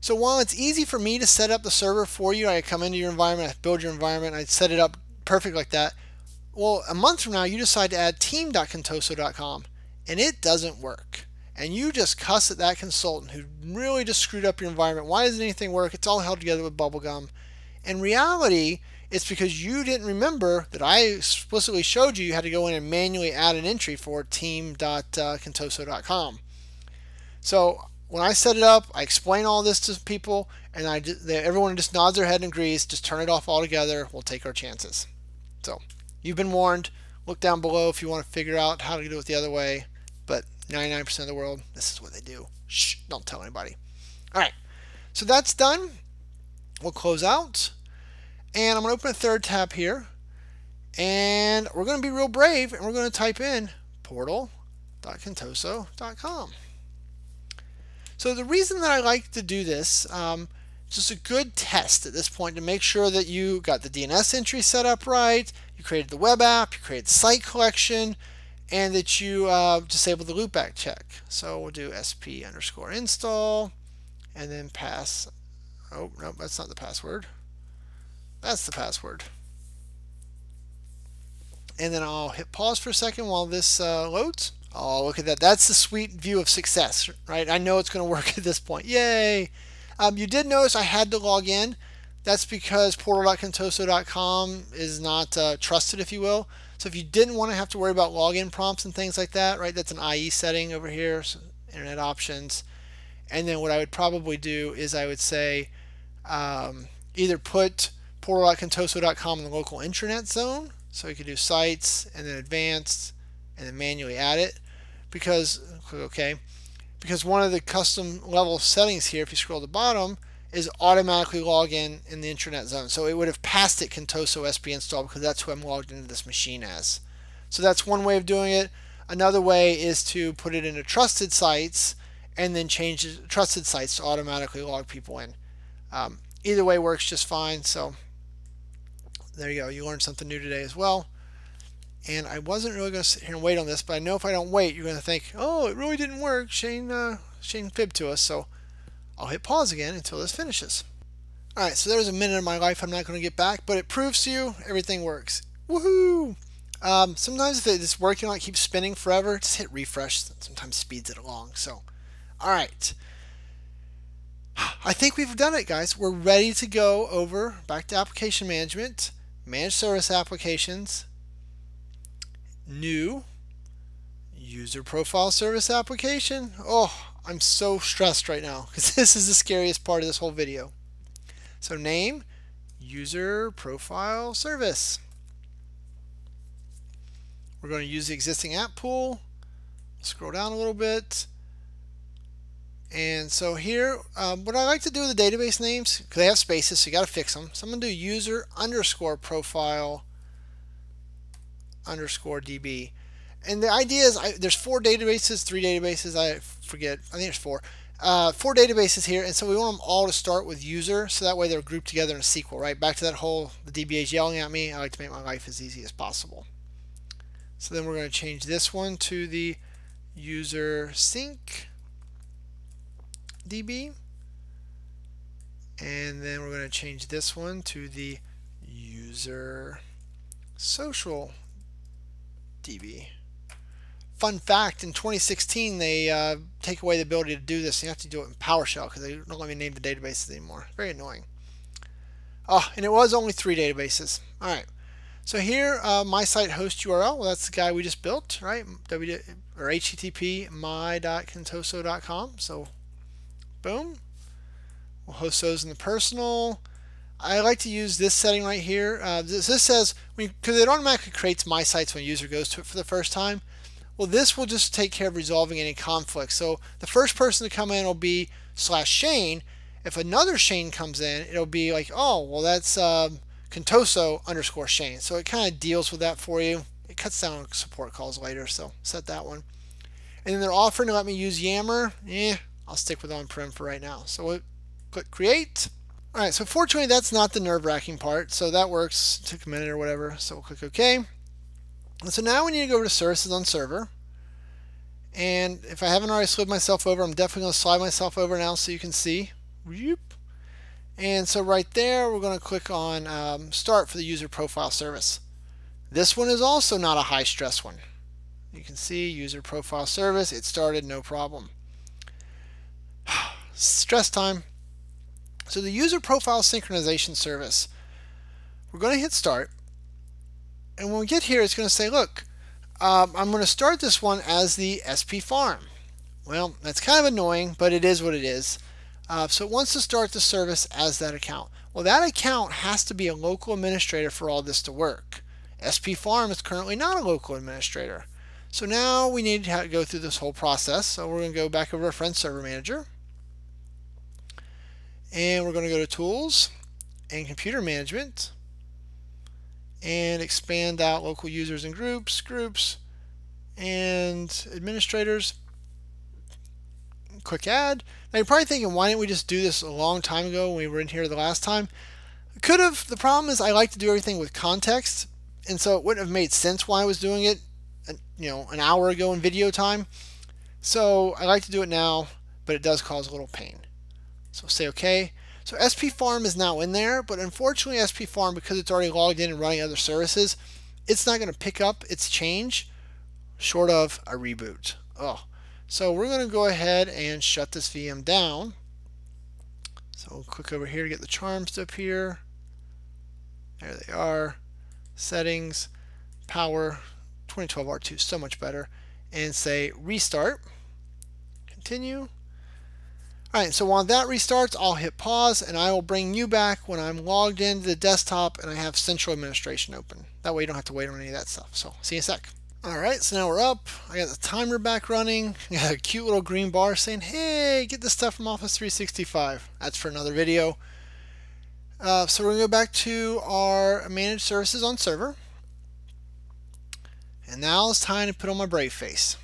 So while it's easy for me to set up the server for you, I come into your environment, I build your environment, I set it up perfect like that. Well, a month from now, you decide to add team.contoso.com, and it doesn't work. And you just cuss at that consultant who really just screwed up your environment. Why doesn't anything work? It's all held together with bubblegum. In reality, it's because you didn't remember that I explicitly showed you you had to go in and manually add an entry for team.contoso.com. Uh, so when I set it up, I explain all this to people, and I everyone just nods their head and agrees. Just turn it off altogether. We'll take our chances. So you've been warned. Look down below if you want to figure out how to do it the other way. But 99% of the world, this is what they do. Shh, don't tell anybody. All right, so that's done. We'll close out. And I'm going to open a third tab here. And we're going to be real brave and we're going to type in portal.contoso.com. So the reason that I like to do this, um, just a good test at this point to make sure that you got the DNS entry set up right, you created the web app, you created the site collection, and that you uh, disable the loopback check. So we'll do sp underscore install and then pass. Oh, no, that's not the password. That's the password. And then I'll hit pause for a second while this uh, loads. Oh, look at that. That's the sweet view of success, right? I know it's going to work at this point. Yay! Um, you did notice I had to log in. That's because portal.contoso.com is not uh, trusted, if you will. So if you didn't want to have to worry about login prompts and things like that, right, that's an IE setting over here, so internet options. And then what I would probably do is I would say um, either put portal.contoso.com in the local intranet zone, so you could do sites and then advanced and then manually add it because click OK because one of the custom level settings here if you scroll to the bottom is automatically log in in the intranet zone. So it would have passed it Contoso SP install because that's who I'm logged into this machine as. So that's one way of doing it. Another way is to put it into trusted sites and then change trusted sites to automatically log people in. Um, either way works just fine. So there you go. You learned something new today as well and I wasn't really going to sit here and wait on this, but I know if I don't wait, you're going to think, oh, it really didn't work. Shane, uh, Shane fibbed to us, so I'll hit pause again until this finishes. All right, so there's a minute of my life I'm not going to get back, but it proves to you everything works. Woohoo! Um, sometimes if it's working like it keeps spinning forever, just hit refresh. Sometimes speeds it along. So, all right. I think we've done it, guys. We're ready to go over back to application management, managed service applications, new user profile service application. Oh, I'm so stressed right now because this is the scariest part of this whole video. So name, user profile service. We're going to use the existing app pool. Scroll down a little bit. And so here, um, what I like to do with the database names, because they have spaces, so you got to fix them. So I'm going to do user underscore profile underscore DB. And the idea is I, there's four databases, three databases, I forget, I think there's four. Uh, four databases here, and so we want them all to start with user, so that way they're grouped together in a SQL, right? Back to that whole, the DBA is yelling at me, I like to make my life as easy as possible. So then we're going to change this one to the user sync DB. And then we're going to change this one to the user social DB. Fun fact, in 2016 they uh, take away the ability to do this. You have to do it in PowerShell because they don't let me name the databases anymore. Very annoying. Oh, and it was only three databases. All right. So here, uh, my site host URL, well, that's the guy we just built, right? W or HTTP my.contoso.com. So, boom. We'll host those in the personal. I like to use this setting right here. Uh, this, this, says, because it automatically creates my sites when a user goes to it for the first time. Well, this will just take care of resolving any conflicts. So the first person to come in will be slash Shane. If another Shane comes in, it'll be like, oh, well, that's um, Contoso underscore Shane. So it kind of deals with that for you. It cuts down on support calls later, so set that one. And then they're offering to let me use Yammer. Eh, I'll stick with on-prem for right now. So we'll click create. All right, so fortunately that's not the nerve-wracking part, so that works. Took a minute or whatever, so we'll click OK. And so now we need to go over to services on server. And if I haven't already slid myself over, I'm definitely going to slide myself over now so you can see. And so right there, we're going to click on um, Start for the user profile service. This one is also not a high stress one. You can see user profile service, it started no problem. stress time. So the user profile synchronization service, we're going to hit start. And when we get here, it's going to say, look, um, I'm going to start this one as the SP farm. Well, that's kind of annoying, but it is what it is. Uh, so it wants to start the service as that account. Well, that account has to be a local administrator for all this to work. SP Farm is currently not a local administrator. So now we need to go through this whole process. So we're going to go back over to Friend Server Manager and we're going to go to tools and computer management and expand out local users and groups groups and administrators. Quick add now you're probably thinking why didn't we just do this a long time ago when we were in here the last time? Could have. The problem is I like to do everything with context and so it wouldn't have made sense why I was doing it uh, you know an hour ago in video time. So I like to do it now but it does cause a little pain so say OK. So SP Farm is now in there, but unfortunately SP Farm, because it's already logged in and running other services, it's not going to pick up its change short of a reboot. Oh, so we're going to go ahead and shut this VM down. So we'll click over here to get the charms to appear. There they are. Settings, power, 2012 R2, so much better. And say restart. Continue. Alright, so while that restarts, I'll hit pause and I will bring you back when I'm logged into the desktop and I have central administration open. That way you don't have to wait on any of that stuff. So see you in a sec. Alright, so now we're up. I got the timer back running. I got a cute little green bar saying, hey, get this stuff from Office 365. That's for another video. Uh, so we're going to go back to our managed services on server. And now it's time to put on my brave face.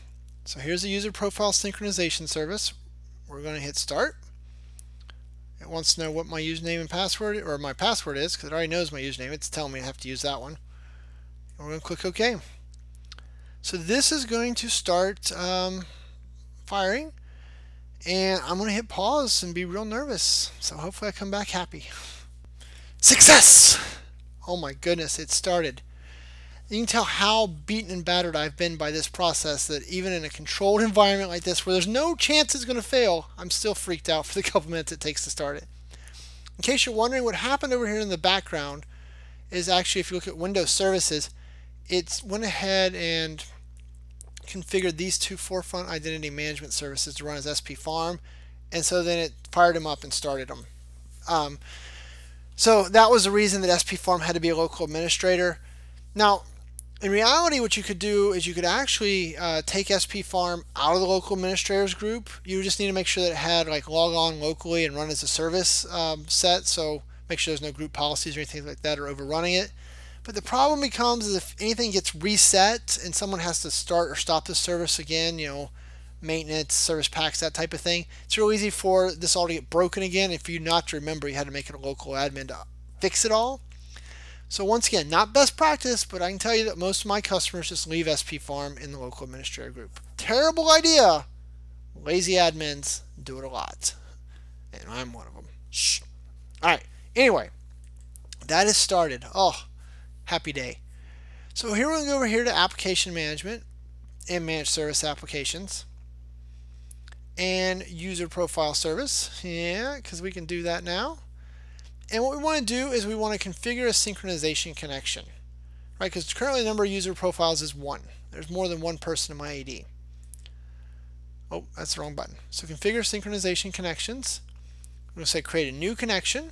So here's the user profile synchronization service. We're going to hit start. It wants to know what my username and password, or my password is, because it already knows my username. It's telling me I have to use that one. And we're going to click OK. So this is going to start um, firing. And I'm going to hit pause and be real nervous. So hopefully I come back happy. Success! Oh my goodness, it started. You can tell how beaten and battered I've been by this process that even in a controlled environment like this where there's no chance it's going to fail, I'm still freaked out for the couple minutes it takes to start it. In case you're wondering what happened over here in the background is actually if you look at Windows services, it's went ahead and configured these two forefront identity management services to run as SP Farm and so then it fired them up and started them. Um, so that was the reason that SP Farm had to be a local administrator. Now, in reality, what you could do is you could actually uh, take SP Farm out of the local administrators group. You just need to make sure that it had like log on locally and run as a service um, set. So make sure there's no group policies or anything like that or overrunning it. But the problem becomes is if anything gets reset and someone has to start or stop the service again, you know, maintenance, service packs, that type of thing. It's real easy for this all to get broken again if you not to remember you had to make it a local admin to fix it all. So once again, not best practice, but I can tell you that most of my customers just leave SP Farm in the local administrator group. Terrible idea. Lazy admins do it a lot. And I'm one of them. Shh. All right. Anyway, that is started. Oh, happy day. So here to go over here to application management and managed service applications and user profile service. Yeah, because we can do that now. And what we want to do is we want to configure a synchronization connection, right? Because currently the number of user profiles is one. There's more than one person in my AD. Oh, that's the wrong button. So configure synchronization connections. I'm going to say create a new connection.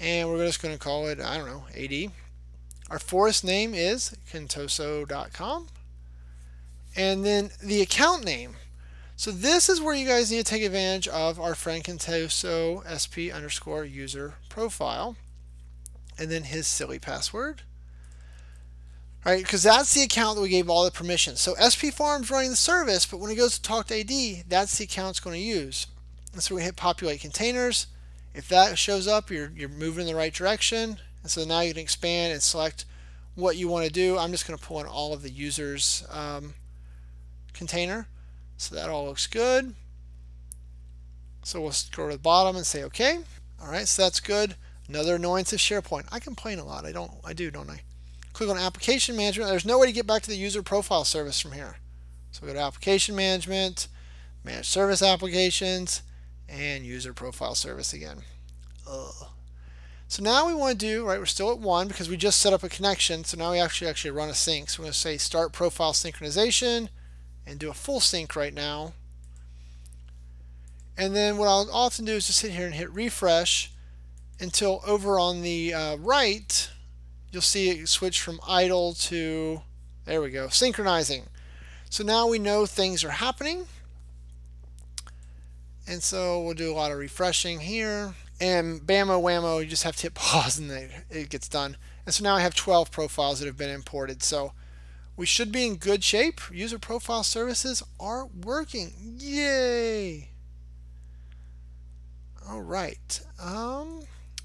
And we're just going to call it, I don't know, AD. Our forest name is contoso.com. And then the account name so this is where you guys need to take advantage of our Frank Contoso SP underscore user profile and then his silly password. Right, because that's the account that we gave all the permissions. So SP Farm's running the service, but when it goes to talk to AD, that's the account it's going to use. And so we hit populate containers. If that shows up, you're, you're moving in the right direction. And so now you can expand and select what you want to do. I'm just going to pull in all of the users um, container. So that all looks good. So we'll go to the bottom and say OK. All right, so that's good. Another annoyance of SharePoint. I complain a lot. I don't. I do, don't I? Click on Application Management. There's no way to get back to the User Profile Service from here. So go to Application Management, Manage Service Applications, and User Profile Service again. Ugh. So now we want to do, right, we're still at 1 because we just set up a connection. So now we actually actually run a sync. So we're going to say Start Profile Synchronization and do a full sync right now. And then what I'll often do is just sit here and hit refresh until over on the uh, right, you'll see it switch from idle to, there we go, synchronizing. So now we know things are happening. And so we'll do a lot of refreshing here. And bammo whammo, you just have to hit pause and it gets done. And so now I have 12 profiles that have been imported. So we should be in good shape. User profile services are working. Yay! All right. Um,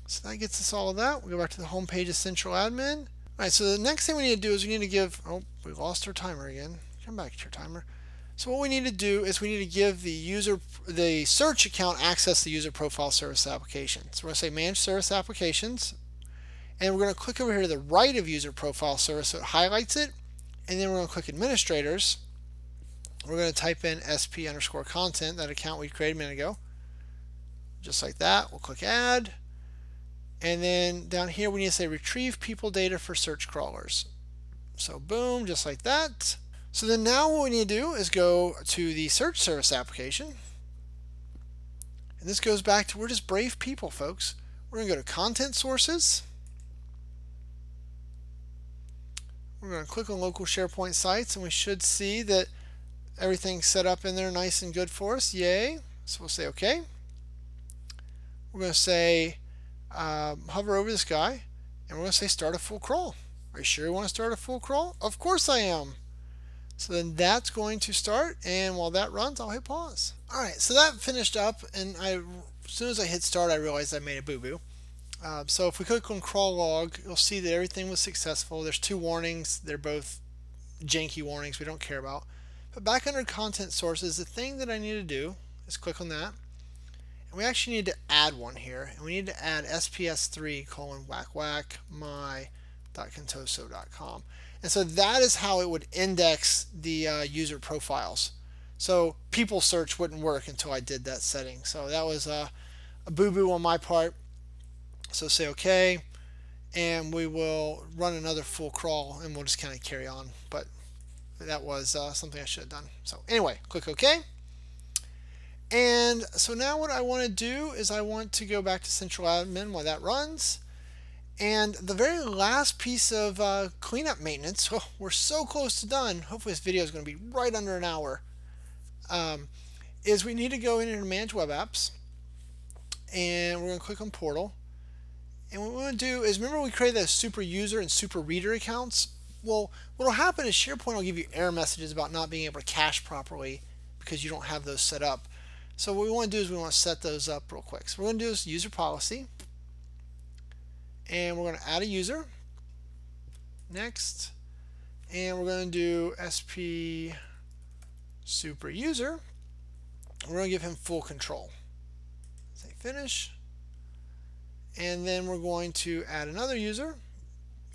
so that gets us all of that. We'll go back to the home page of Central Admin. All right, so the next thing we need to do is we need to give, oh, we lost our timer again. Come back to your timer. So what we need to do is we need to give the user, the search account access to the user profile service application. So we're going to say manage service applications, and we're going to click over here to the right of user profile service so it highlights it and then we're going to click administrators. We're going to type in sp underscore content, that account we created a minute ago. Just like that. We'll click add. And then down here we need to say retrieve people data for search crawlers. So boom, just like that. So then now what we need to do is go to the search service application. And this goes back to we're just brave people, folks. We're going to go to content sources. We're going to click on local SharePoint sites and we should see that everything's set up in there nice and good for us. Yay. So we'll say OK. We're going to say um, hover over this guy and we're going to say start a full crawl. Are you sure you want to start a full crawl? Of course I am. So then that's going to start and while that runs I'll hit pause. Alright so that finished up and I as soon as I hit start I realized I made a boo-boo. Uh, so if we click on crawl log you'll see that everything was successful. There's two warnings. They're both janky warnings we don't care about. But back under content sources the thing that I need to do is click on that and we actually need to add one here and we need to add sps3 colon whack whack my contoso.com. And so that is how it would index the uh, user profiles. So people search wouldn't work until I did that setting. So that was a, a boo-boo on my part. So say OK, and we will run another full crawl, and we'll just kind of carry on. But that was uh, something I should have done. So anyway, click OK. And so now what I want to do is I want to go back to central admin while that runs. And the very last piece of uh, cleanup maintenance, oh, we're so close to done. Hopefully this video is going to be right under an hour. Um, is we need to go in and manage web apps. And we're going to click on portal. And what we want to do is remember we created the super user and super reader accounts. Well, what will happen is SharePoint will give you error messages about not being able to cache properly because you don't have those set up. So what we want to do is we want to set those up real quick. So we're going to do is user policy and we're going to add a user next and we're going to do sp super user we're going to give him full control say finish and then we're going to add another user.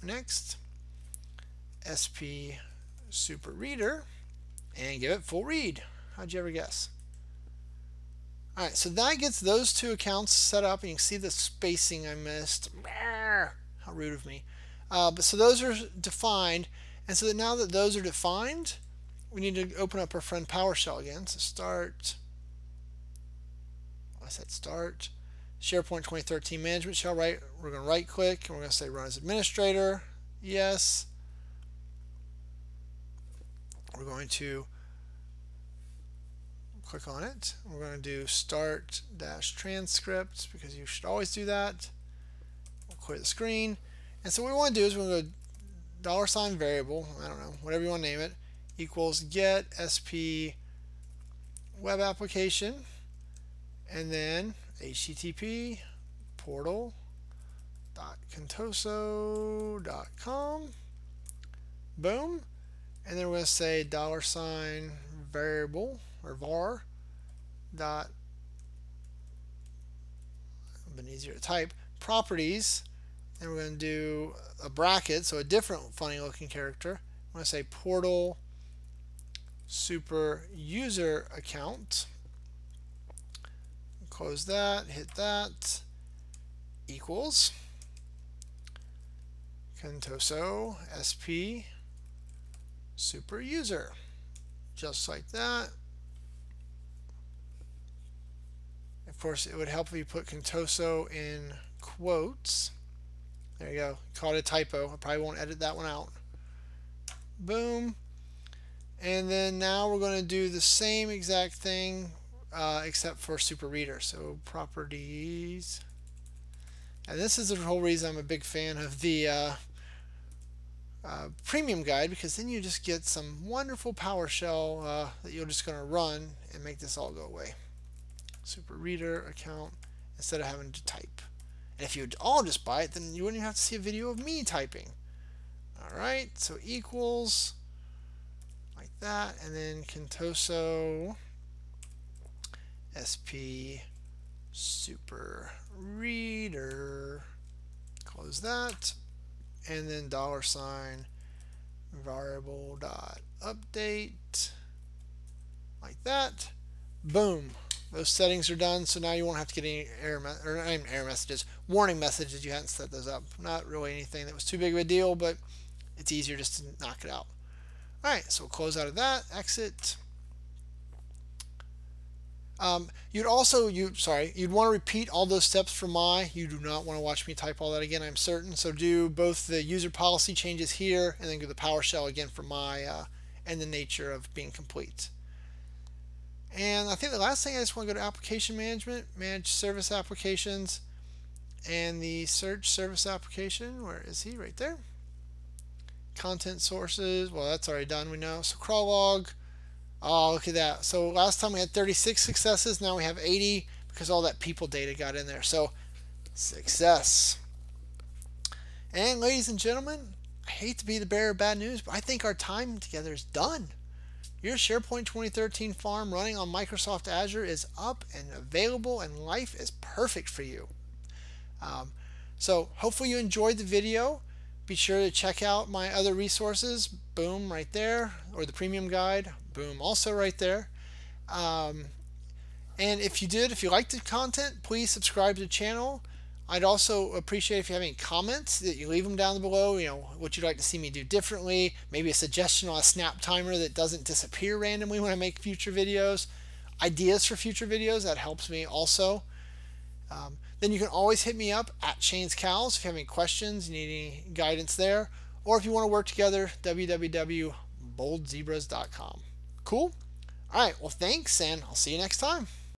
Next. Sp super reader. And give it full read. How'd you ever guess? Alright, so that gets those two accounts set up, and you can see the spacing I missed. How rude of me. Uh, but so those are defined, and so that now that those are defined, we need to open up our friend PowerShell again. So start, I said start, SharePoint 2013 Management Shell, right? We're going to right click, and we're going to say run as administrator, yes. We're going to click on it. We're going to do start dash transcript because you should always do that. We'll clear the screen. And so what we want to do is we're going to dollar sign variable, I don't know, whatever you want to name it, equals get sp web application and then http portal dot dot com. Boom. And then we're going to say dollar sign variable or var dot been easier to type properties. And we're going to do a bracket so a different funny looking character. I'm going to say portal super user account close that hit that equals Contoso SP super user just like that Of course, it would help if you put Contoso in quotes. There you go. Caught a typo. I probably won't edit that one out. Boom. And then now we're going to do the same exact thing uh, except for Super Reader. So properties. And this is the whole reason I'm a big fan of the uh, uh, premium guide because then you just get some wonderful PowerShell uh, that you're just going to run and make this all go away super reader account instead of having to type. And if you all just buy it, then you wouldn't even have to see a video of me typing. Alright, so equals like that, and then Contoso SP super reader close that and then dollar sign variable dot update like that. Boom. Those settings are done, so now you won't have to get any error, or error messages, warning messages. You hadn't set those up. Not really anything that was too big of a deal, but it's easier just to knock it out. All right, so we'll close out of that, exit. Um, you'd also, you sorry, you'd want to repeat all those steps for my. You do not want to watch me type all that again, I'm certain. So do both the user policy changes here and then go to the PowerShell again for my uh, and the nature of being complete. And I think the last thing I just want to go to application management, manage service applications, and the search service application. Where is he? Right there. Content sources. Well, that's already done. We know. So crawl log. Oh, look at that. So last time we had 36 successes. Now we have 80 because all that people data got in there. So success. And ladies and gentlemen, I hate to be the bearer of bad news, but I think our time together is done. Your SharePoint 2013 farm running on Microsoft Azure is up and available, and life is perfect for you. Um, so, hopefully, you enjoyed the video. Be sure to check out my other resources. Boom, right there. Or the premium guide. Boom, also right there. Um, and if you did, if you liked the content, please subscribe to the channel. I'd also appreciate if you have any comments that you leave them down below. You know, what you'd like to see me do differently. Maybe a suggestion on a snap timer that doesn't disappear randomly when I make future videos. Ideas for future videos, that helps me also. Um, then you can always hit me up at Shane's Cows if you have any questions, you need any guidance there. Or if you want to work together, www.boldzebras.com. Cool? All right, well, thanks, and I'll see you next time.